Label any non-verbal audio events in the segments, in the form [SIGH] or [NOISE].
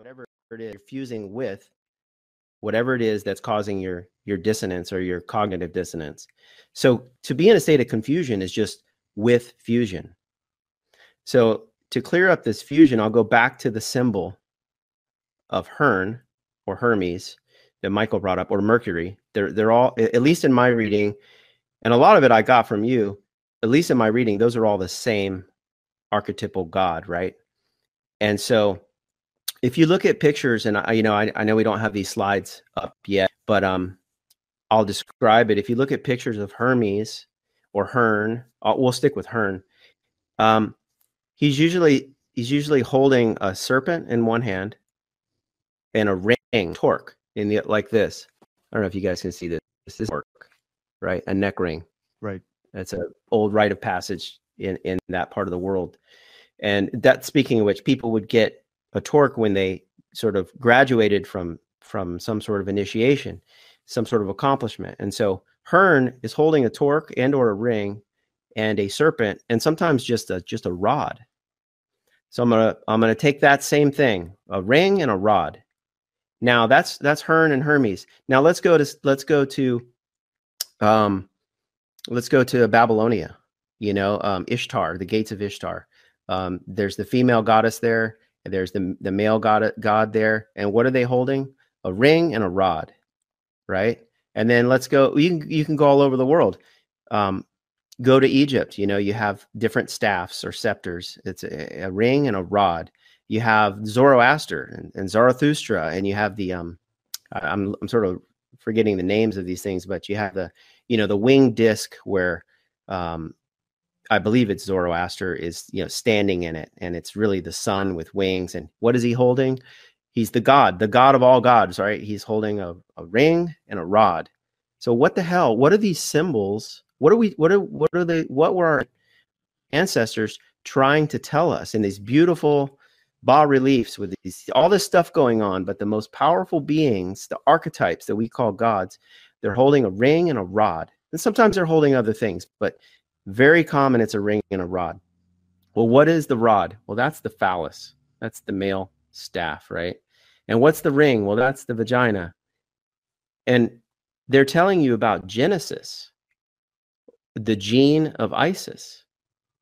whatever it is you're fusing with whatever it is that's causing your your dissonance or your cognitive dissonance. So to be in a state of confusion is just with fusion. So to clear up this fusion i'll go back to the symbol of hern or hermes that michael brought up or mercury. They're they're all at least in my reading and a lot of it i got from you at least in my reading those are all the same archetypal god right? And so if you look at pictures, and I, you know, I, I know we don't have these slides up yet, but um, I'll describe it. If you look at pictures of Hermes or Hern, I'll, we'll stick with Hern. Um, he's usually he's usually holding a serpent in one hand and a ring, torque in the like this. I don't know if you guys can see this. This is torque, right? A neck ring. Right. That's an old rite of passage in in that part of the world. And that speaking of which, people would get a torque when they sort of graduated from from some sort of initiation, some sort of accomplishment. And so Hern is holding a torque and or a ring and a serpent and sometimes just a just a rod. So I'm gonna I'm gonna take that same thing, a ring and a rod. Now that's that's Hern and Hermes. Now let's go to let's go to um let's go to Babylonia, you know, um, Ishtar, the gates of Ishtar. Um, there's the female goddess there. There's the the male god god there, and what are they holding? A ring and a rod, right? And then let's go. You can you can go all over the world. Um, go to Egypt. You know, you have different staffs or scepters. It's a, a ring and a rod. You have Zoroaster and, and Zarathustra, and you have the um. I'm I'm sort of forgetting the names of these things, but you have the you know the wing disc where um, I believe it's Zoroaster is you know standing in it, and it's really the sun with wings. And what is he holding? He's the god, the god of all gods, right? He's holding a, a ring and a rod. So what the hell? What are these symbols? What are we? What are what are they? What were our ancestors trying to tell us in these beautiful bas reliefs with these all this stuff going on? But the most powerful beings, the archetypes that we call gods, they're holding a ring and a rod. And sometimes they're holding other things, but very common, it's a ring and a rod. Well, what is the rod? Well, that's the phallus. That's the male staff, right? And what's the ring? Well, that's the vagina. And they're telling you about Genesis, the gene of Isis,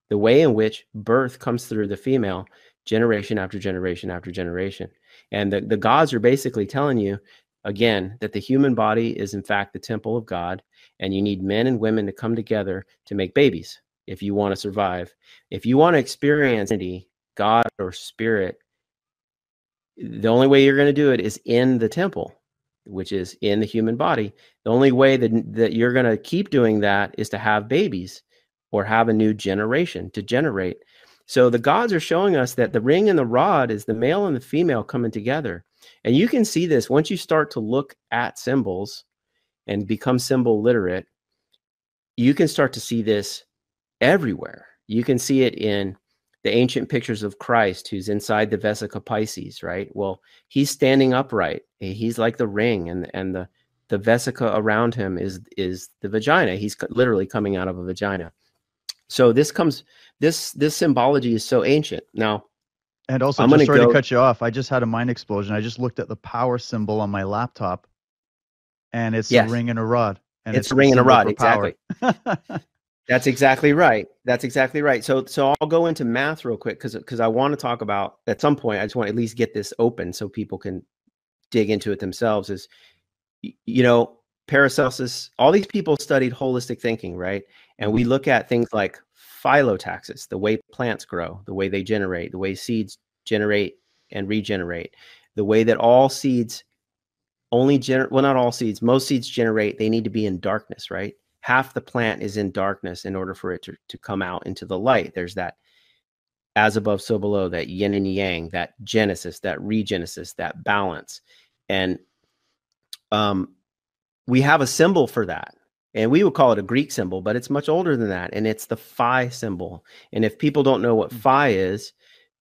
the way in which birth comes through the female generation after generation after generation. And the, the gods are basically telling you, again, that the human body is in fact the temple of God and you need men and women to come together to make babies if you want to survive. If you want to experience God or spirit, the only way you're going to do it is in the temple, which is in the human body. The only way that, that you're going to keep doing that is to have babies or have a new generation to generate. So the gods are showing us that the ring and the rod is the male and the female coming together. And you can see this once you start to look at symbols and become symbol literate, you can start to see this everywhere. You can see it in the ancient pictures of Christ who's inside the Vesica Piscis, right? Well, he's standing upright. He's like the ring and and the the vesica around him is is the vagina. He's literally coming out of a vagina. So this comes this this symbology is so ancient. Now, and also, I'm just sorry go, to cut you off. I just had a mind explosion. I just looked at the power symbol on my laptop, and it's yes. a ring and a rod. And it's, it's a ring and a rod, exactly. [LAUGHS] That's exactly right. That's exactly right. So, so I'll go into math real quick because because I want to talk about at some point. I just want to at least get this open so people can dig into it themselves. Is you know Paracelsus? All these people studied holistic thinking, right? And we look at things like phyllotaxis, the way plants grow, the way they generate, the way seeds generate and regenerate, the way that all seeds only generate well not all seeds most seeds generate they need to be in darkness right? Half the plant is in darkness in order for it to, to come out into the light. There's that as above so below that yin and yang that genesis that regenesis that balance. And um we have a symbol for that and we would call it a greek symbol but it's much older than that and it's the phi symbol and if people don't know what mm. phi is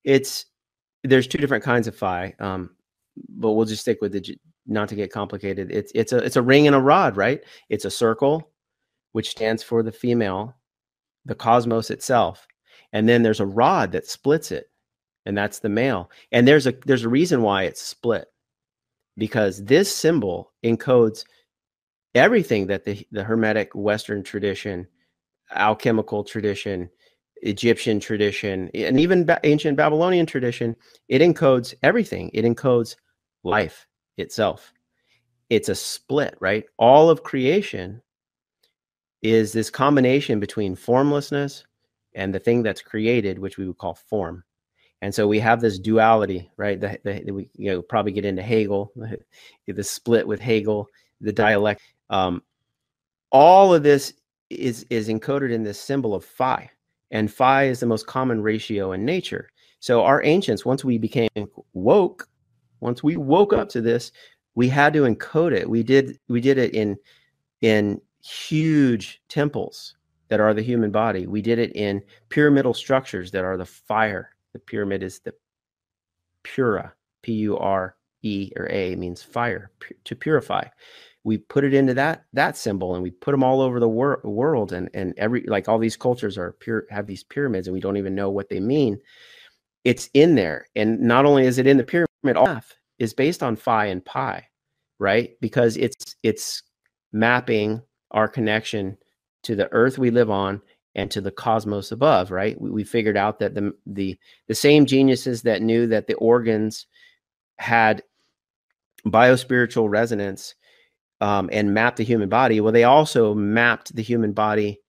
it's there's two different kinds of phi um but we'll just stick with the not to get complicated, it's it's a it's a ring and a rod, right? It's a circle, which stands for the female, the cosmos itself, and then there's a rod that splits it, and that's the male. And there's a there's a reason why it's split, because this symbol encodes everything that the the Hermetic Western tradition, alchemical tradition, Egyptian tradition, and even ba- ancient Babylonian tradition, it encodes everything. It encodes life itself. It's a split, right? All of creation is this combination between formlessness and the thing that's created, which we would call form. And so we have this duality, right? The, we you know probably get into Hegel, [LAUGHS] the split with Hegel, the dialect. Um, all of this is is encoded in this symbol of phi, and phi is the most common ratio in nature. So our ancients, once we became woke, once we woke up to this, we had to encode it. We did we did it in in huge temples that are the human body. We did it in pyramidal structures that are the fire. The pyramid is the pura, P U R E or A means fire to purify. We put it into that that symbol, and we put them all over the wor- world. And and every like all these cultures are pure have these pyramids, and we don't even know what they mean. It's in there, and not only is it in the pyramid, all is based on phi and pi, right? Because it's it's mapping our connection to the earth we live on and to the cosmos above right we, we figured out that the the the same geniuses that knew that the organs had biospiritual resonance um, and mapped the human body well they also mapped the human body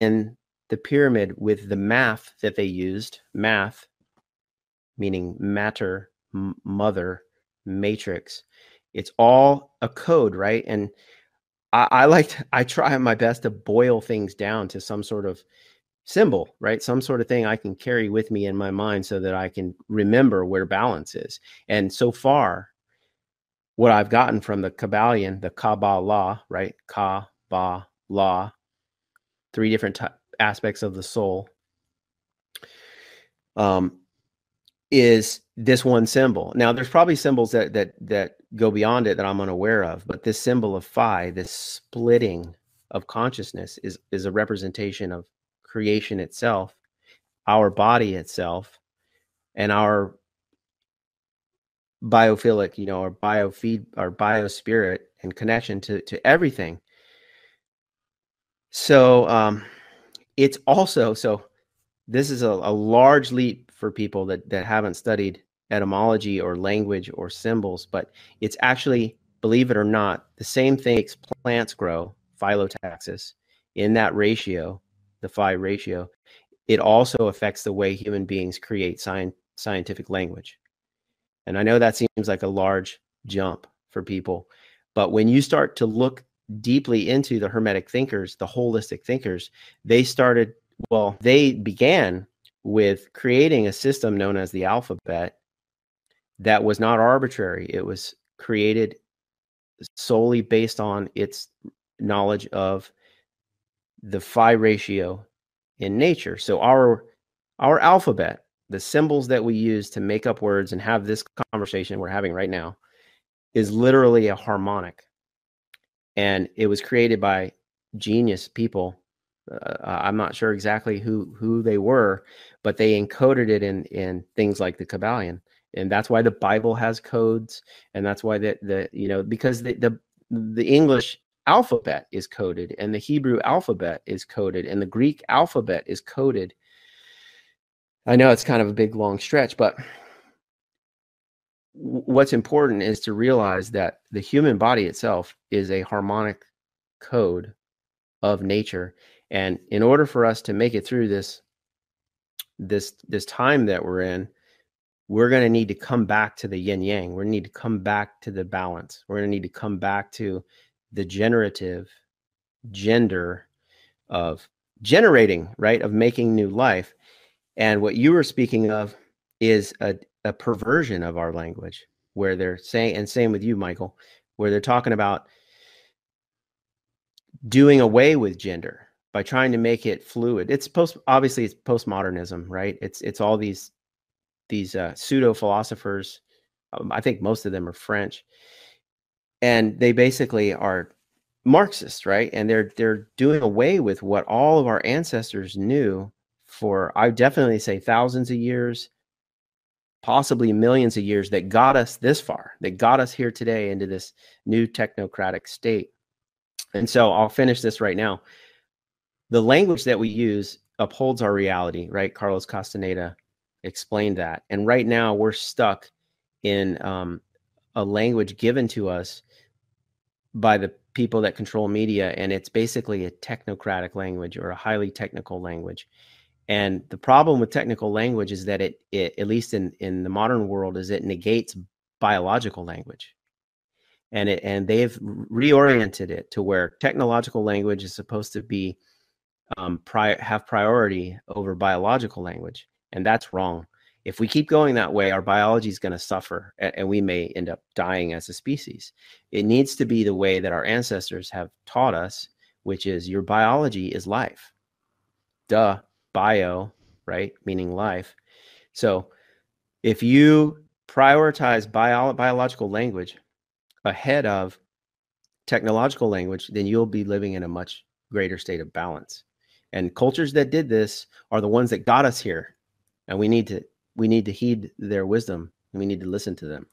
in the pyramid with the math that they used math meaning matter mother matrix it's all a code right and I, I like to, I try my best to boil things down to some sort of symbol, right? Some sort of thing I can carry with me in my mind so that I can remember where balance is. And so far, what I've gotten from the Kybalion, the Kabbalah, right? Kabbalah, three different t- aspects of the soul, um, is this one symbol. Now, there's probably symbols that that that go beyond it that I'm unaware of. But this symbol of phi, this splitting of consciousness, is is a representation of creation itself, our body itself, and our biophilic, you know, our biofeed, our biospirit and connection to to everything. So um, it's also so. This is a, a large leap for people that that haven't studied etymology or language or symbols, but it's actually, believe it or not, the same thing makes plants grow, phyllotaxis, in that ratio, the phi ratio. It also affects the way human beings create science, scientific language. And I know that seems like a large jump for people, but when you start to look deeply into the Hermetic thinkers, the holistic thinkers, they started, well, they began with creating a system known as the alphabet that was not arbitrary. It was created solely based on its knowledge of the phi ratio in nature. So our our alphabet, the symbols that we use to make up words and have this conversation we're having right now, is literally a harmonic. And it was created by genius people. Uh, I'm not sure exactly who who they were, but they encoded it in in things like the Kybalion and that's why the bible has codes and that's why the, the you know because the, the the english alphabet is coded and the hebrew alphabet is coded and the greek alphabet is coded i know it's kind of a big long stretch but what's important is to realize that the human body itself is a harmonic code of nature and in order for us to make it through this this this time that we're in we're going to need to come back to the yin yang. We're going to need to come back to the balance. We're going to need to come back to the generative gender of generating, right? Of making new life. And what you were speaking of is a, a perversion of our language where they're saying, and same with you, Michael, where they're talking about doing away with gender by trying to make it fluid. It's post obviously it's postmodernism, right? It's it's all these these uh, pseudo philosophers. Um, I think most of them are French, and they basically are Marxists, right? And they're they're doing away with what all of our ancestors knew for I definitely say thousands of years, possibly millions of years that got us this far, that got us here today into this new technocratic state. And so I'll finish this right now. The language that we use upholds our reality, right? Carlos Castaneda explained that. And right now we're stuck in um, a language given to us by the people that control media. And it's basically a technocratic language or a highly technical language. And the problem with technical language is that it, it at least in, in the modern world, is it negates biological language. And it and they've reoriented it to where technological language is supposed to be um, pri- have priority over biological language, and that's wrong. If we keep going that way, our biology is going to suffer, and, and we may end up dying as a species. It needs to be the way that our ancestors have taught us, which is your biology is life. Duh bio, right? Meaning life. So if you prioritize bio, biological language ahead of technological language, then you'll be living in a much greater state of balance. And cultures that did this are the ones that got us here. And we need to we need to heed their wisdom and we need to listen to them.